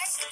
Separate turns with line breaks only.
Flash.